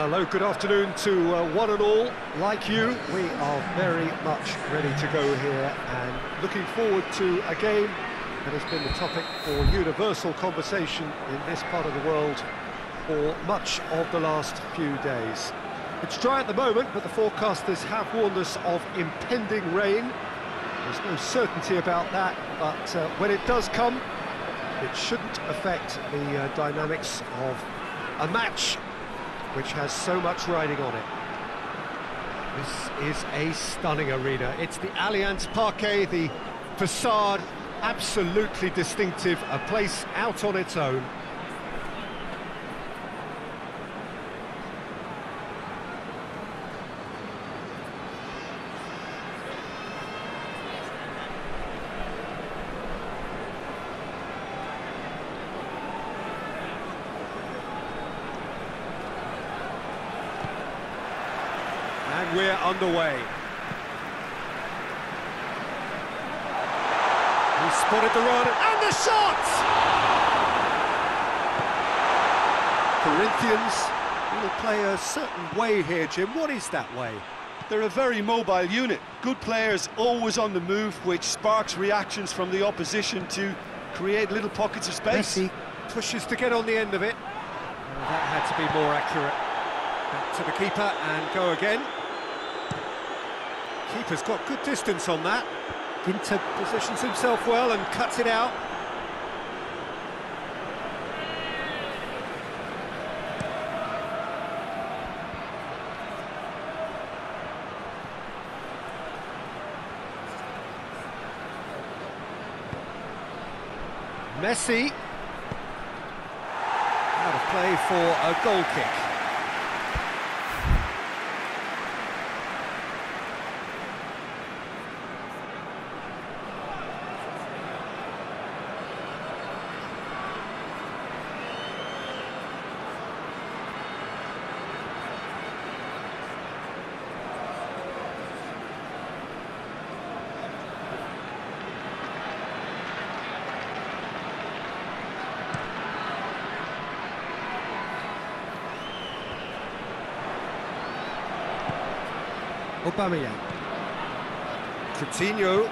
Hello, good afternoon to uh, one and all. Like you, we are very much ready to go here and looking forward to a game that has been the topic for universal conversation in this part of the world for much of the last few days. It's dry at the moment, but the forecasters have warned us of impending rain. There's no certainty about that, but uh, when it does come, it shouldn't affect the uh, dynamics of a match which has so much riding on it. This is a stunning arena. It's the Allianz Parque, the facade, absolutely distinctive, a place out on its own. And we're underway. He spotted the run, and the shot! Corinthians will play a certain way here, Jim. What is that way? They're a very mobile unit. Good players always on the move, which sparks reactions from the opposition to create little pockets of space. Messi pushes to get on the end of it. Well, that had to be more accurate. Back to the keeper and go again. Keeper's got good distance on that. Ginter positions himself well and cuts it out. Messi. Out of play for a goal kick. Aubameyang. Coutinho.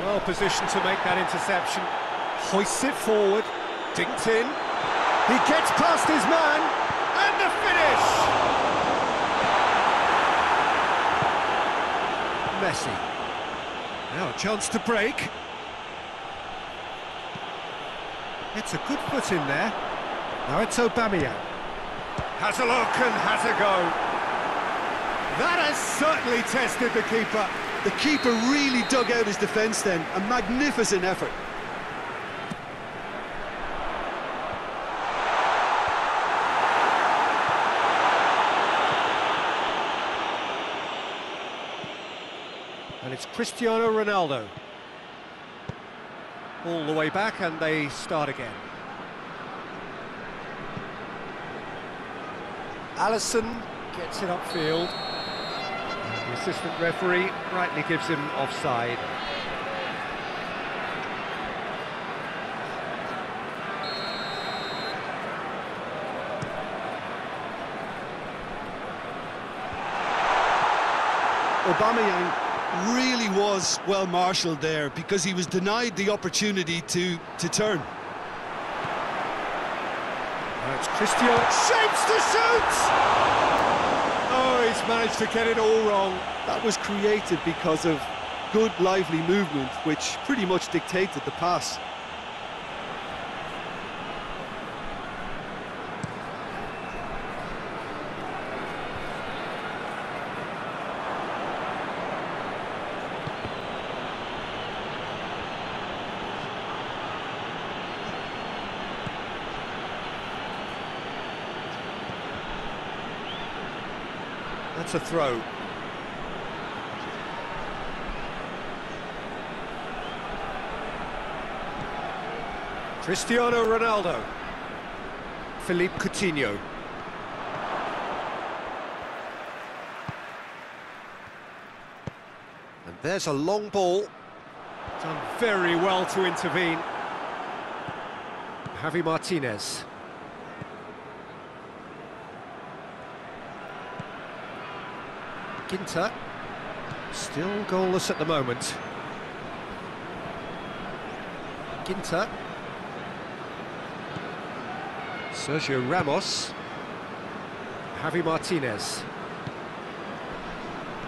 Well positioned to make that interception. Hoists it forward. Dinked in. He gets past his man. And the finish! Messi. Now a chance to break. It's a good foot in there. Now it's Aubameyang. Has a look and has a go. That has certainly tested the keeper. The keeper really dug out his defence then. A magnificent effort. And it's Cristiano Ronaldo. All the way back and they start again. Alisson gets it upfield. The assistant referee rightly gives him offside. Aubameyang really was well marshalled there because he was denied the opportunity to, to turn. It's Cristiano. Shapes to shoot! Oh, he's managed to get it all wrong. That was created because of good, lively movement, which pretty much dictated the pass. A throw. Cristiano Ronaldo. Philippe Coutinho. And there's a long ball. Done very well to intervene. Javi Martinez. Ginter. Still goalless at the moment. Ginter. Sergio Ramos. Javi Martinez.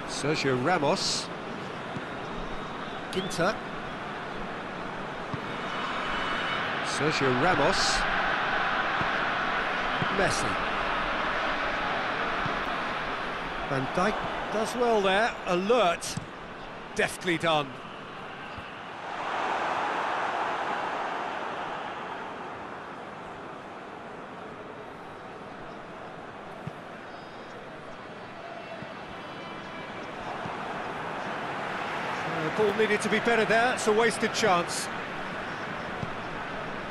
Sergio Ramos. Ginter. Sergio Ramos. Messi. Van Dijk does well there, alert, deftly done. Uh, ball needed to be better there, it's a wasted chance.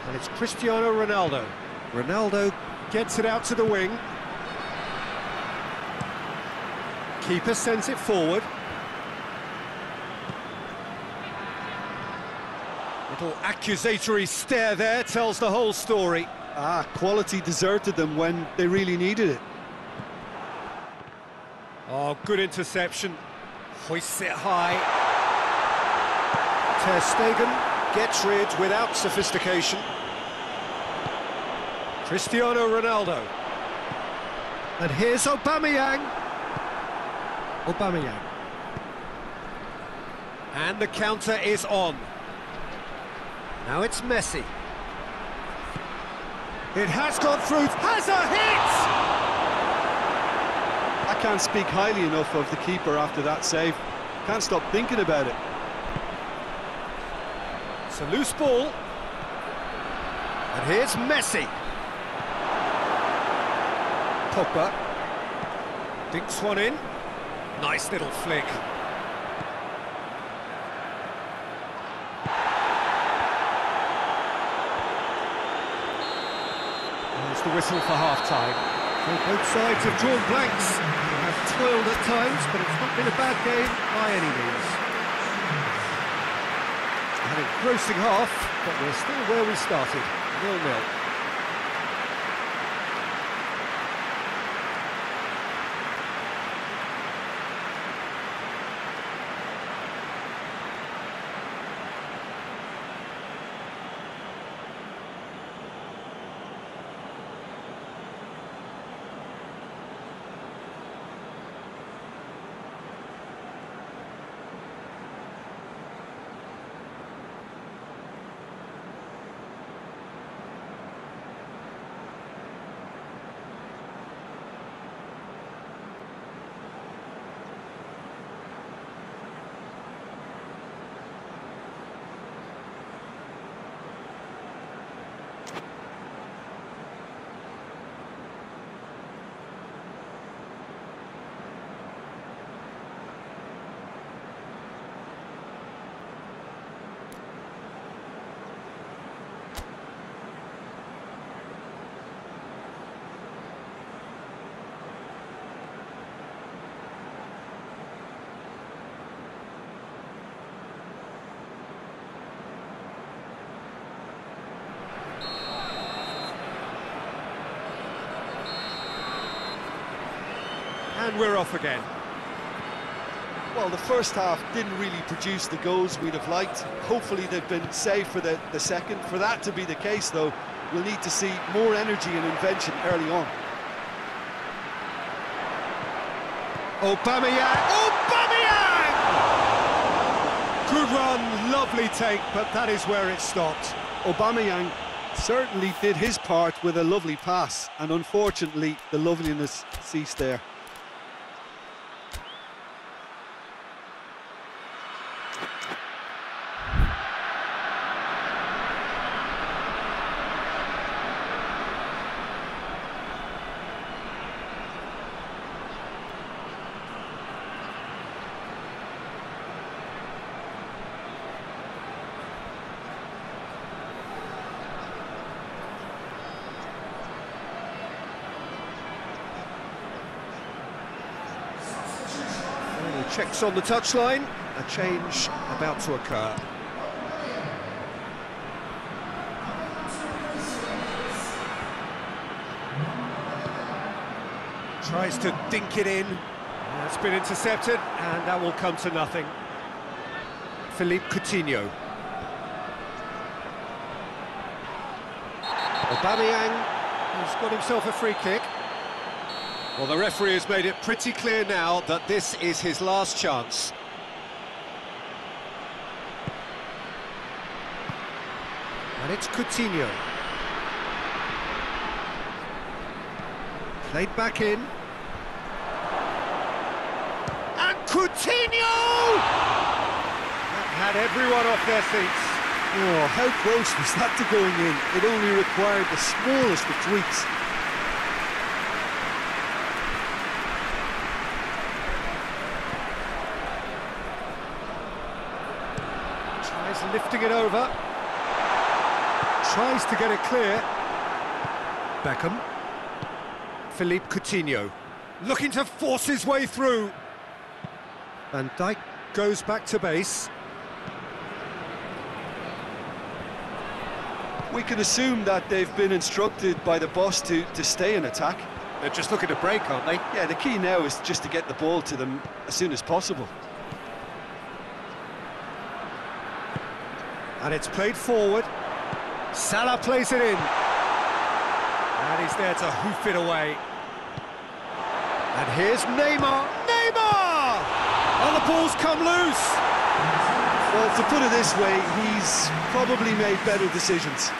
And it's Cristiano Ronaldo. Ronaldo gets it out to the wing. Keeper sends it forward. Little accusatory stare there tells the whole story. Ah, quality deserted them when they really needed it. Oh, good interception. Hoists it high. Ter Stegen gets rid without sophistication. Cristiano Ronaldo. And here's Aubameyang. Aubameyang. And the counter is on. Now it's Messi. It has gone through, has a hit! I can't speak highly enough of the keeper after that save. Can't stop thinking about it. It's a loose ball. And here's Messi. Pogba. Dinks one in. Nice little flick. There's the whistle for half-time. Well, both sides have drawn blanks. They have toiled at times, but it's not been a bad game by any means. An engrossing half, but we're still where we started, nil-nil. And we're off again. Well, the first half didn't really produce the goals we'd have liked. Hopefully they've been saved for the, the second. For that to be the case, though, we'll need to see more energy and invention early on. Aubameyang! Aubameyang! Good run, lovely take, but that is where it stopped. Aubameyang certainly did his part with a lovely pass, and unfortunately, the loveliness ceased there. Checks on the touchline, a change about to occur. Tries to dink it in, it's been intercepted, and that will come to nothing. Philippe Coutinho. Aubameyang has got himself a free kick. Well, the referee has made it pretty clear now that this is his last chance. And it's Coutinho. Played back in. And Coutinho! That had everyone off their seats. Oh, how close was that to going in? It only required the smallest of tweaks. Tries lifting it over. Tries to get it clear. Beckham. Philippe Coutinho. Looking to force his way through. Van Dijk goes back to base. We can assume that they've been instructed by the boss to, to stay in attack. They're just looking to break, aren't they? Yeah, the key now is just to get the ball to them as soon as possible. And it's played forward. Salah plays it in. And he's there to hoof it away. And here's Neymar. Neymar! And the ball's come loose. Well, to put it this way, he's probably made better decisions.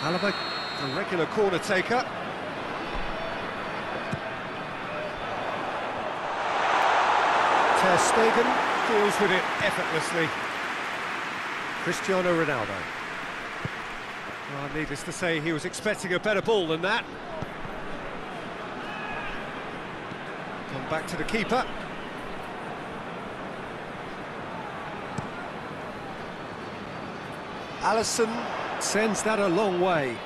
Alaba, a regular corner taker. Ter Stegen deals with it effortlessly. Cristiano Ronaldo. Well, needless to say, he was expecting a better ball than that. Come back to the keeper. Alisson sends that a long way.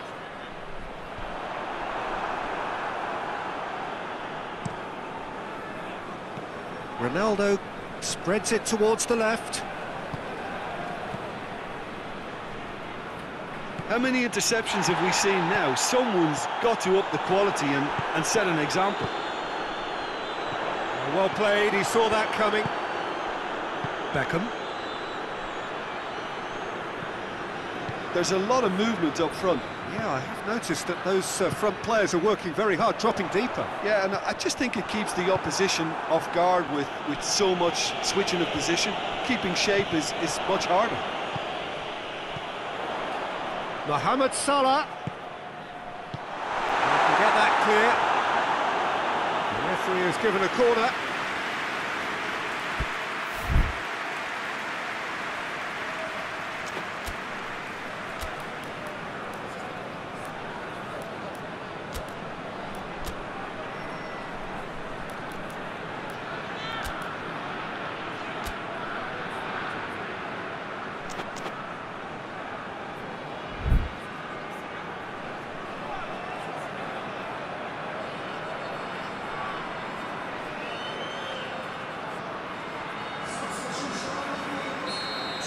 Ronaldo spreads it towards the left. How many interceptions have we seen now? Someone's got to up the quality and, and set an example. Well played, he saw that coming. Beckham. There's a lot of movement up front. Yeah, I have noticed that those uh, front players are working very hard, dropping deeper. Yeah, and I just think it keeps the opposition off guard with, with so much switching of position. Keeping shape is, is much harder. Mohamed Salah. They can get that clear. The referee has given a corner.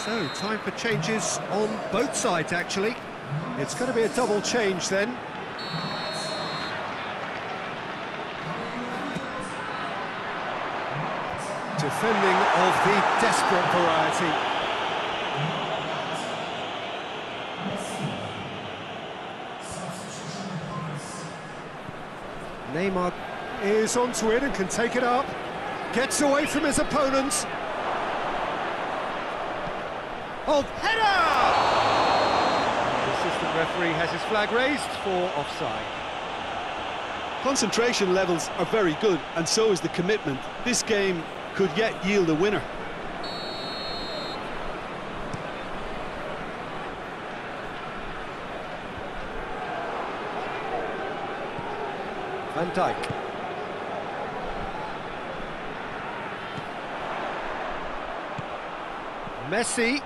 So, time for changes on both sides, actually. It's going to be a double change then. Defending of the desperate variety. Neymar is onto it and can take it up. Gets away from his opponent. Oh, header! The assistant referee has his flag raised for offside. Concentration levels are very good, and so is the commitment. This game could yet yield a winner. Van Dijk. Messi.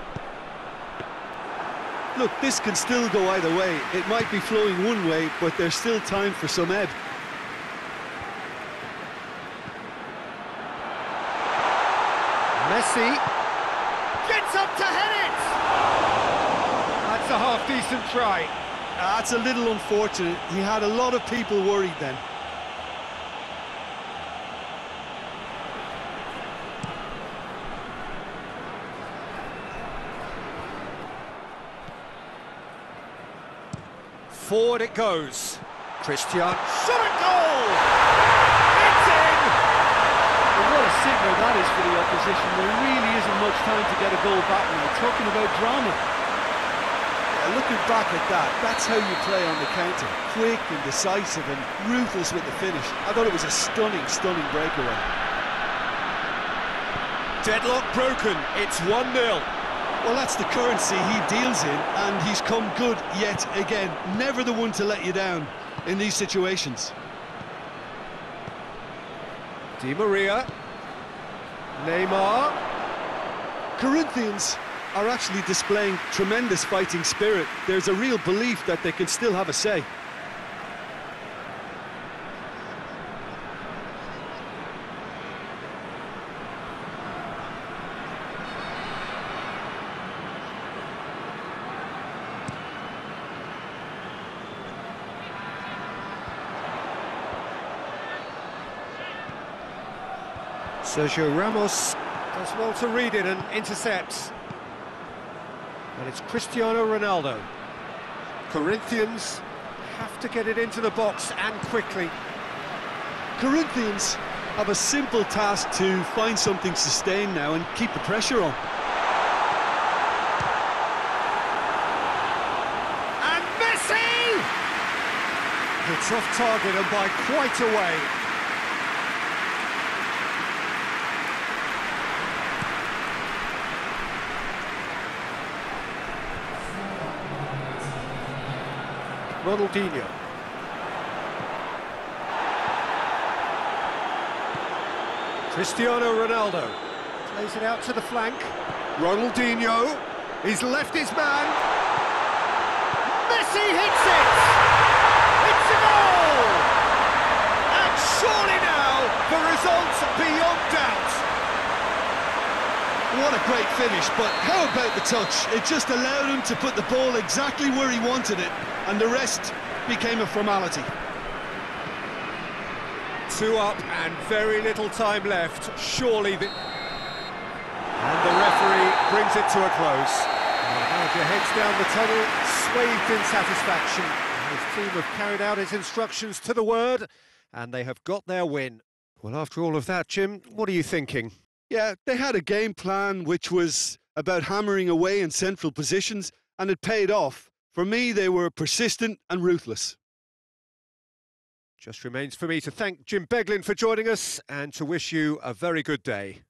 Look, this can still go either way. It might be flowing one way, but there's still time for some ebb. Messi gets up to head it. That's a half-decent try. That's a little unfortunate. He had a lot of people worried then. Forward it goes. Christian. Shot at goal! It's in! Well, what a signal that is for the opposition. There really isn't much time to get a goal back now. Talking about drama. Yeah, looking back at that, that's how you play on the counter. Quick and decisive and ruthless with the finish. I thought it was a stunning, stunning breakaway. Deadlock broken. It's 1 0. Well, that's the currency he deals in, and he's come good yet again. Never the one to let you down in these situations. Di Maria. Neymar. Corinthians are actually displaying tremendous fighting spirit. There's a real belief that they can still have a say. Sergio Ramos does well to read it and intercepts. And it's Cristiano Ronaldo. Corinthians have to get it into the box and quickly. Corinthians have a simple task to find something sustained now and keep the pressure on. And Messi! It's off target and by quite a way. Ronaldinho. Cristiano Ronaldo plays it out to the flank. Ronaldinho, he's left his man. Messi hits it! It's a goal! And surely now, the result's beyond doubt. What a great finish, but how about the touch? It just allowed him to put the ball exactly where he wanted it, and the rest became a formality. Two up and very little time left. Surely the... And the referee brings it to a close. And the manager heads down the tunnel, swathed in satisfaction. His team have carried out his instructions to the word, and they have got their win. Well, after all of that, Jim, what are you thinking? Yeah, they had a game plan which was about hammering away in central positions, and it paid off. For me, they were persistent and ruthless. Just remains for me to thank Jim Beglin for joining us and to wish you a very good day.